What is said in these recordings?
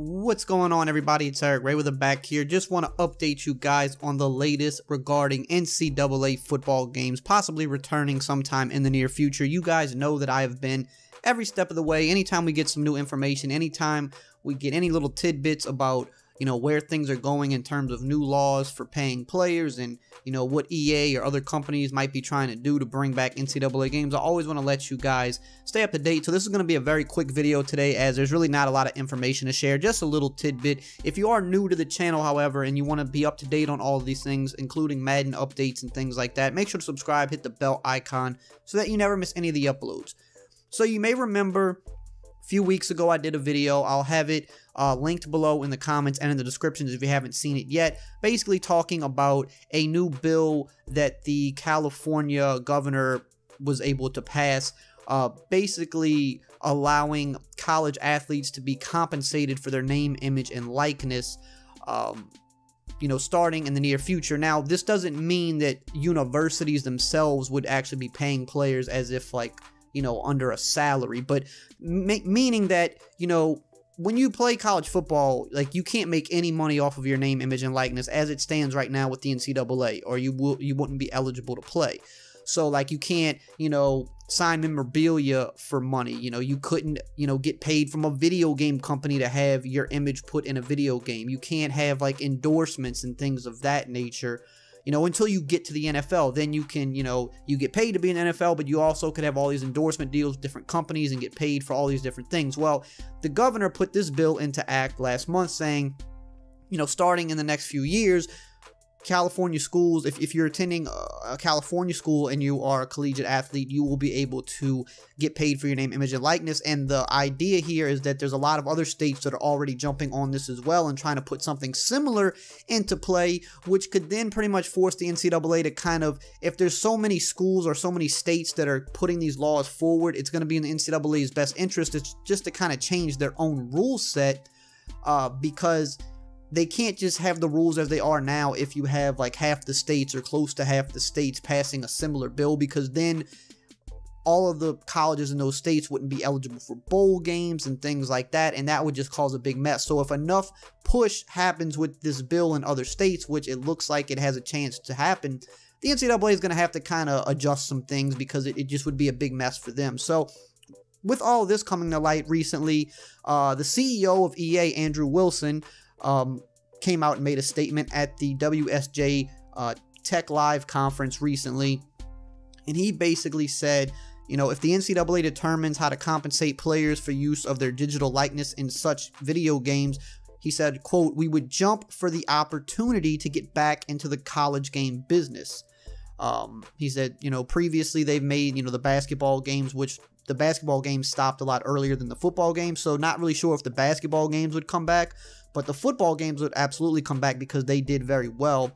What's going on everybody, it's Eric Rayweather back here. Just want to update you guys on the latest regarding NCAA football games possibly returning sometime in the near future. You guys know that I have been every step of the way, anytime we get some new information, anytime we get any little tidbits about you know, where things are going in terms of new laws for paying players and, you know, what EA or other companies might be trying to do to bring back NCAA games. I always want to let you guys stay up to date. So this is going to be a very quick video today as there's really not a lot of information to share, just a little tidbit. If you are new to the channel, however, and you want to be up to date on all of these things, including Madden updates and things like that, make sure to subscribe, hit the bell icon so that you never miss any of the uploads. So you may remember few weeks ago I did a video. I'll have it uh, linked below in the comments and in the descriptions if you haven't seen it yet. Basically talking about a new bill that the California governor was able to pass. Uh, basically allowing college athletes to be compensated for their name, image, and likeness. Um, you know, starting in the near future. Now, this doesn't mean that universities themselves would actually be paying players as if, like, you know, under a salary, but meaning that, you know, when you play college football, like you can't make any money off of your name, image, and likeness as it stands right now with the NCAA, or you will you wouldn't be eligible to play. So like you can't, you know, sign memorabilia for money. You know, you couldn't, you know, get paid from a video game company to have your image put in a video game. You can't have like endorsements and things of that nature you know, until you get to the NFL. Then you can, you know, you get paid to be in NFL, but you also could have all these endorsement deals with different companies and get paid for all these different things. Well, the governor put this bill into act last month saying, you know, starting in the next few years, California schools, if, if you're attending a California school and you are a collegiate athlete, you will be able to get paid for your name, image, and likeness. And the idea here is that there's a lot of other states that are already jumping on this as well and trying to put something similar into play, which could then pretty much force the NCAA to kind of, if there's so many schools or so many states that are putting these laws forward, it's going to be in the NCAA's best interest. It's just to kind of change their own rule set uh, because they can't just have the rules as they are now if you have like half the states or close to half the states passing a similar bill because then all of the colleges in those states wouldn't be eligible for bowl games and things like that and that would just cause a big mess. So if enough push happens with this bill in other states which it looks like it has a chance to happen the ncaa is going to have to kind of adjust some things because it, it just would be a big mess for them. So with all this coming to light recently uh, the ceo of ea andrew wilson um, came out and made a statement at the WSJ uh, Tech Live conference recently. And he basically said, you know, if the NCAA determines how to compensate players for use of their digital likeness in such video games, he said, quote, we would jump for the opportunity to get back into the college game business. Um, he said, you know, previously they've made, you know, the basketball games, which the basketball games stopped a lot earlier than the football games. So not really sure if the basketball games would come back, but the football games would absolutely come back because they did very well.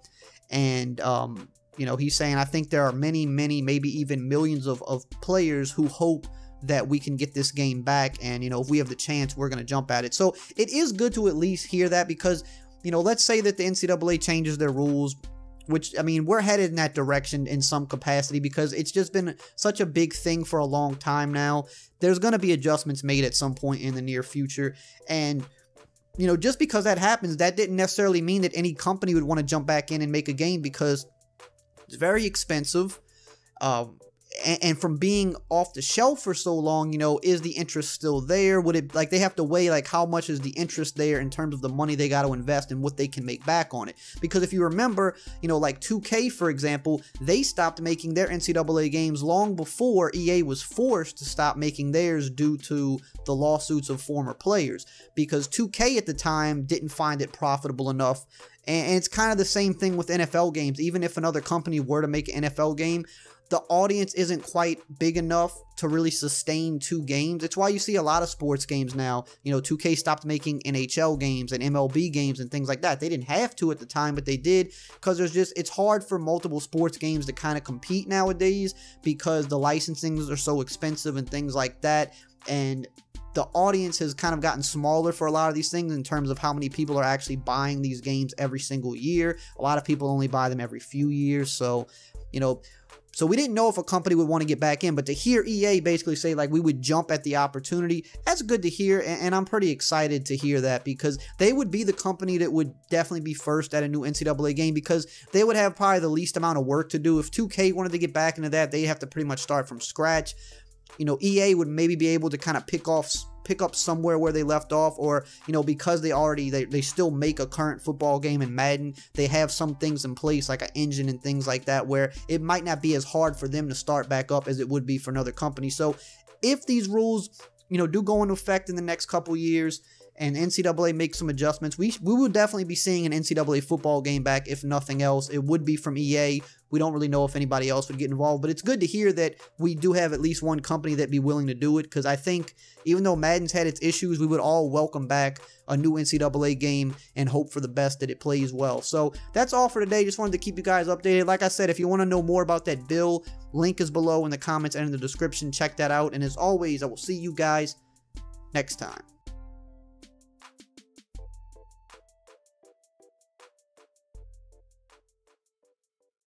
And, um, you know, he's saying, I think there are many, many, maybe even millions of, of players who hope that we can get this game back. And, you know, if we have the chance, we're going to jump at it. So it is good to at least hear that because, you know, let's say that the NCAA changes their rules which I mean, we're headed in that direction in some capacity because it's just been such a big thing for a long time now. There's going to be adjustments made at some point in the near future. And, you know, just because that happens, that didn't necessarily mean that any company would want to jump back in and make a game because it's very expensive. Um, and, from being off the shelf for so long, you know, is the interest still there? Would it like they have to weigh like how much is the interest there in terms of the money they got to invest and what they can make back on it? Because if you remember, you know, like 2K for example, they stopped making their NCAA games long before EA was forced to stop making theirs due to the lawsuits of former players. Because 2K at the time didn't find it profitable enough and it's kind of the same thing with NFL games. Even if another company were to make an NFL game, the audience isn't quite big enough to really sustain two games. It's why you see a lot of sports games now. You know, 2K stopped making NHL games and MLB games and things like that. They didn't have to at the time, but they did because there's just, it's hard for multiple sports games to kind of compete nowadays because the licensings are so expensive and things like that. And the audience has kind of gotten smaller for a lot of these things in terms of how many people are actually buying these games every single year. A lot of people only buy them every few years. So, you know, So we didn't know if a company would want to get back in, but to hear EA basically say like we would jump at the opportunity, that's good to hear, and, and, I'm pretty excited to hear that because they would be the company that would definitely be first at a new NCAA game because they would have probably the least amount of work to do. If 2K wanted to get back into that, they have to pretty much start from scratch. You know, EA would maybe be able to kind of pick off pick up somewhere where they left off or you know because they already they, they still make a current football game in madden they have some things in place like an engine and things like that where it might not be as hard for them to start back up as it would be for another company. So if these rules you know do go into effect in the next couple years and NCAA makes some adjustments, we, we will definitely be seeing an NCAA football game back, if nothing else. It would be from EA. We don't really know if anybody else would get involved, but it's good to hear that we do have at least one company that be willing to do it because I think even though Madden's had its issues, we would all welcome back a new NCAA game and hope for the best that it plays well. So that's all for today. Just wanted to keep you guys updated. Like I said, if you want to know more about that bill, link is below in the comments and in the description. Check that out. And as always, I will see you guys next time.